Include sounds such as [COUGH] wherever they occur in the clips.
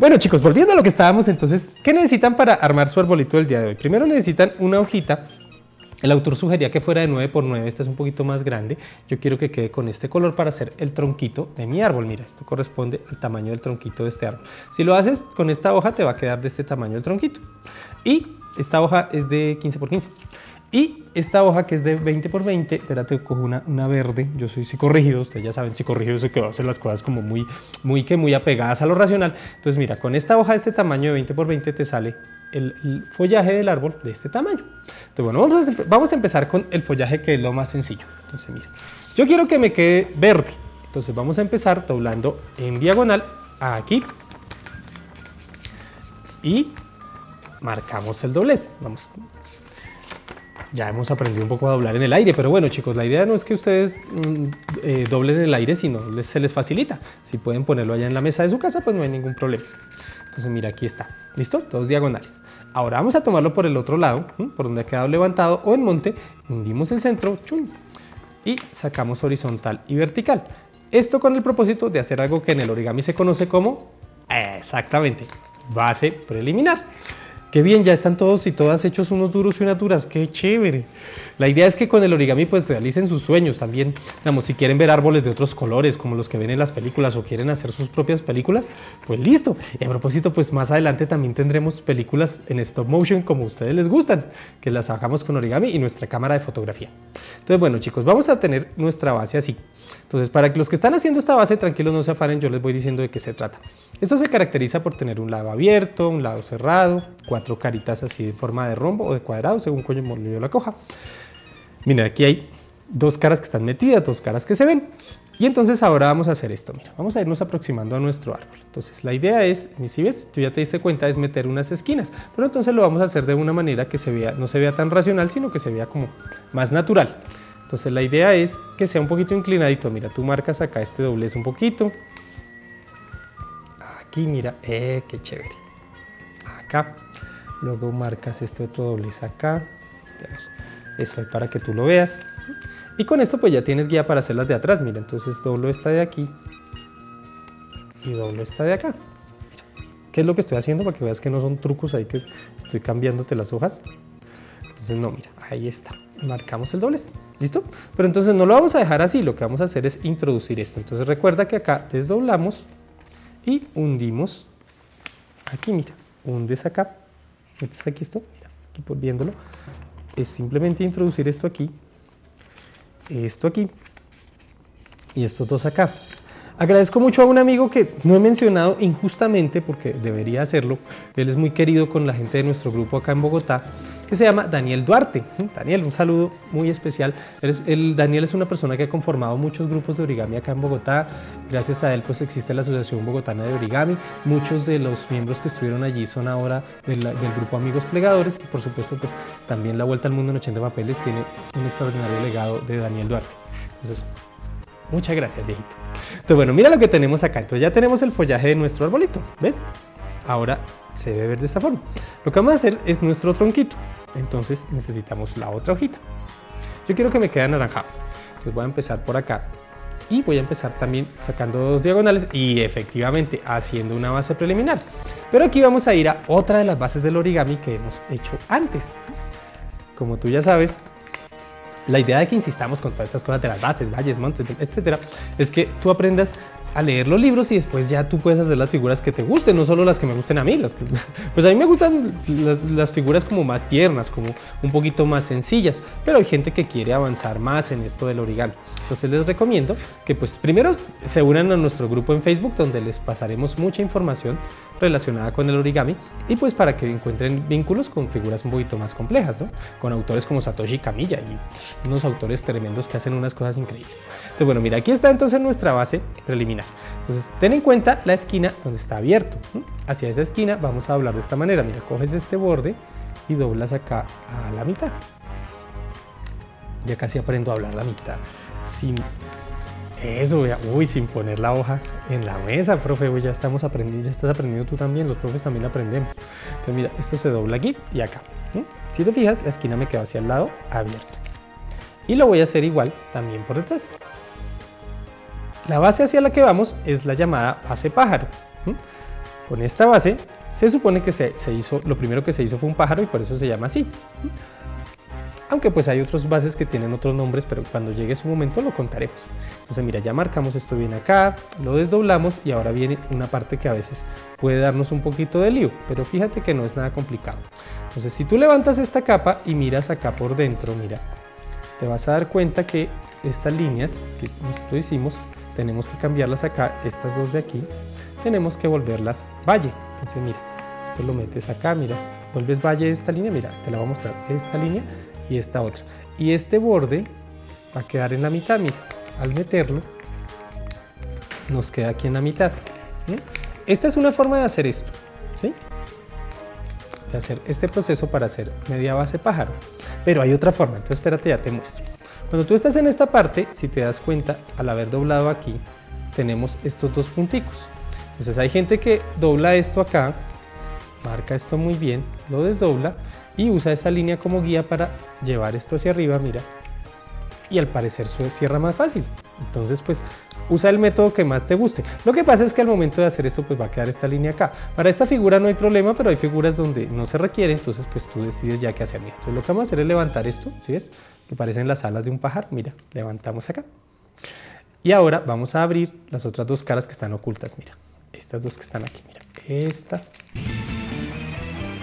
Bueno chicos, volviendo a lo que estábamos entonces, ¿qué necesitan para armar su arbolito del día de hoy? Primero necesitan una hojita el autor sugería que fuera de 9 por 9, esta es un poquito más grande. Yo quiero que quede con este color para hacer el tronquito de mi árbol. Mira, esto corresponde al tamaño del tronquito de este árbol. Si lo haces con esta hoja, te va a quedar de este tamaño el tronquito. Y esta hoja es de 15 por 15. Y esta hoja que es de 20 por 20, espérate, cojo una, una verde, yo soy psicorrígido, ustedes ya saben, psicorrígido es que va a hacer las cosas como muy, muy, que muy apegadas a lo racional. Entonces mira, con esta hoja de este tamaño de 20 por 20 te sale el, follaje del árbol de este tamaño. Entonces bueno, vamos a, vamos a empezar con el follaje que es lo más sencillo. Entonces mira, yo quiero que me quede verde. Entonces vamos a empezar doblando en diagonal aquí y marcamos el doblez. Vamos ya hemos aprendido un poco a doblar en el aire, pero bueno chicos, la idea no es que ustedes mm, eh, doblen en el aire, sino se les facilita. Si pueden ponerlo allá en la mesa de su casa, pues no hay ningún problema. Entonces mira, aquí está, ¿listo? Dos diagonales. Ahora vamos a tomarlo por el otro lado, por donde ha quedado levantado o en monte, hundimos el centro, chum, y sacamos horizontal y vertical. Esto con el propósito de hacer algo que en el origami se conoce como, exactamente, base preliminar. Qué bien, ya están todos y todas hechos unos duros y unas duras, qué chévere. La idea es que con el origami pues realicen sus sueños también. Digamos, si quieren ver árboles de otros colores como los que ven en las películas o quieren hacer sus propias películas, pues listo. Y a propósito, pues más adelante también tendremos películas en stop motion como a ustedes les gustan, que las hagamos con origami y nuestra cámara de fotografía. Entonces, bueno chicos, vamos a tener nuestra base así. Entonces, para los que están haciendo esta base, tranquilos, no se afanen, yo les voy diciendo de qué se trata. Esto se caracteriza por tener un lado abierto, un lado cerrado, caritas así de forma de rombo o de cuadrado, según cómo yo la coja. Mira, aquí hay dos caras que están metidas, dos caras que se ven. Y entonces ahora vamos a hacer esto, mira, vamos a irnos aproximando a nuestro árbol. Entonces la idea es, si ves, tú ya te diste cuenta, es meter unas esquinas, pero entonces lo vamos a hacer de una manera que se vea, no se vea tan racional, sino que se vea como más natural. Entonces la idea es que sea un poquito inclinadito, mira, tú marcas acá este doblez un poquito, aquí mira, eh, qué chévere, acá, luego marcas este otro doblez acá, eso es para que tú lo veas. Y con esto pues ya tienes guía para hacer las de atrás, mira, entonces doblo esta de aquí y doblo esta de acá. ¿Qué es lo que estoy haciendo? Para que veas que no son trucos ahí que estoy cambiándote las hojas. Entonces no, mira, ahí está. Marcamos el doblez, ¿listo? Pero entonces no lo vamos a dejar así, lo que vamos a hacer es introducir esto. Entonces recuerda que acá desdoblamos y hundimos aquí, mira, hundes acá, aquí esto, aquí por viéndolo, es simplemente introducir esto aquí, esto aquí y estos dos acá. Agradezco mucho a un amigo que no he mencionado injustamente porque debería hacerlo. Él es muy querido con la gente de nuestro grupo acá en Bogotá que se llama Daniel Duarte. Daniel, un saludo muy especial. El, Daniel es una persona que ha conformado muchos grupos de origami acá en Bogotá. Gracias a él pues existe la Asociación Bogotana de Origami. Muchos de los miembros que estuvieron allí son ahora del, grupo Amigos Plegadores y por supuesto pues también La Vuelta al Mundo en 80 Papeles tiene un extraordinario legado de Daniel Duarte. Entonces, muchas gracias viejito. Entonces bueno, mira lo que tenemos acá. Entonces ya tenemos el follaje de nuestro arbolito, ¿ves? Ahora se debe ver de esta forma. Lo que vamos a hacer es nuestro tronquito entonces necesitamos la otra hojita. Yo quiero que me quede anaranjado, entonces voy a empezar por acá y voy a empezar también sacando dos diagonales y efectivamente haciendo una base preliminar. Pero aquí vamos a ir a otra de las bases del origami que hemos hecho antes. Como tú ya sabes, la idea de que insistamos con todas estas cosas de las bases, valles, montes, etcétera, es que tú aprendas a leer los libros y después ya tú puedes hacer las figuras que te gusten, no solo las que me gusten a mí. Las [LAUGHS] pues a mí me gustan las, figuras como más tiernas, como un poquito más sencillas, pero hay gente que quiere avanzar más en esto del origami. Entonces les recomiendo que pues primero se unan a nuestro grupo en Facebook donde les pasaremos mucha información relacionada con el origami y pues para que encuentren vínculos con figuras un poquito más complejas, con autores como Satoshi Kamiya y unos autores tremendos que hacen unas cosas increíbles. Entonces bueno, mira, aquí está entonces nuestra base preliminar entonces, ten en cuenta la esquina donde está abierto. Hacia esa esquina vamos a doblar de esta manera. Mira, coges este borde y doblas acá a la mitad. Ya casi aprendo a hablar la mitad. Sin eso, uy, sin poner la hoja en la mesa, profe, ya estamos aprendiendo, ya estás aprendiendo tú también, los profes también aprendemos. Entonces mira, esto se dobla aquí y acá. Si te fijas, la esquina me queda hacia el lado abierto. Y lo voy a hacer igual también por detrás. La base hacia la que vamos es la llamada base pájaro. con esta base se supone que se, hizo, lo primero que se hizo fue un pájaro y por eso se llama así. Aunque pues hay otras bases que tienen otros nombres, pero cuando llegue su momento lo contaremos. Entonces mira, ya marcamos esto bien acá, lo desdoblamos y ahora viene una parte que a veces puede darnos un poquito de lío, pero fíjate que no es nada complicado. Entonces si tú levantas esta capa y miras acá por dentro, mira, te vas a dar cuenta que estas líneas que nosotros hicimos, tenemos que cambiarlas acá, estas dos de aquí, tenemos que volverlas valle. Entonces mira, esto lo metes acá, mira, vuelves valle esta línea, mira, te la voy a mostrar, esta línea y esta otra. Y este borde va a quedar en la mitad, mira, al meterlo nos queda aquí en la mitad. Esta es una forma de hacer esto, ¿sí? De hacer este proceso para hacer media base pájaro. Pero hay otra forma, entonces espérate, ya te muestro. Cuando tú estás en esta parte, si te das cuenta, al haber doblado aquí, tenemos estos dos punticos. Entonces hay gente que dobla esto acá, marca esto muy bien, lo desdobla y usa esa línea como guía para llevar esto hacia arriba, mira, y al parecer cierra más fácil. Entonces pues usa el método que más te guste. Lo que pasa es que al momento de hacer esto pues va a quedar esta línea acá. Para esta figura no hay problema, pero hay figuras donde no se requiere, entonces pues tú decides ya qué hacer. Mira, entonces lo que vamos a hacer es levantar esto, ¿sí ves? Que parecen las alas de un pájaro, mira, levantamos acá. Y ahora vamos a abrir las otras dos caras que están ocultas, mira estas dos que están aquí, mira, esta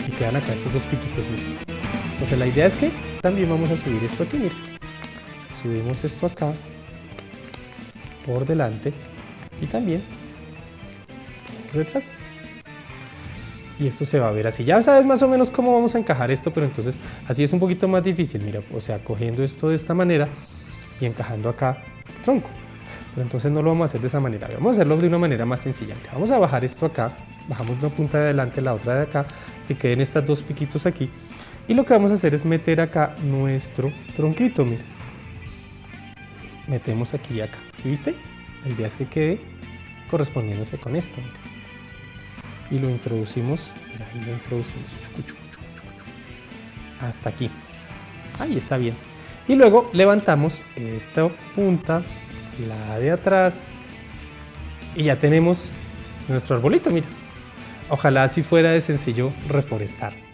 y quedan acá estos dos piquitos, mira. Entonces la idea es que también vamos a subir esto aquí, mira. Subimos esto acá por delante y también por detrás. Y esto se va a ver así. Ya sabes más o menos cómo vamos a encajar esto, pero entonces así es un poquito más difícil, mira, o sea, cogiendo esto de esta manera y encajando acá el tronco entonces no lo vamos a hacer de esa manera, vamos a hacerlo de una manera más sencilla. vamos a bajar esto acá, bajamos una punta de adelante, la otra de acá, que queden estas dos piquitos aquí. Y lo que vamos a hacer es meter acá nuestro tronquito, mira. Metemos aquí y acá, ¿sí viste? La idea es que quede correspondiéndose con esto, Y lo introducimos, mira, ahí lo introducimos, hasta aquí. Ahí está bien. Y luego levantamos esta punta la de atrás y ya tenemos nuestro arbolito, mira. Ojalá así fuera de sencillo reforestar.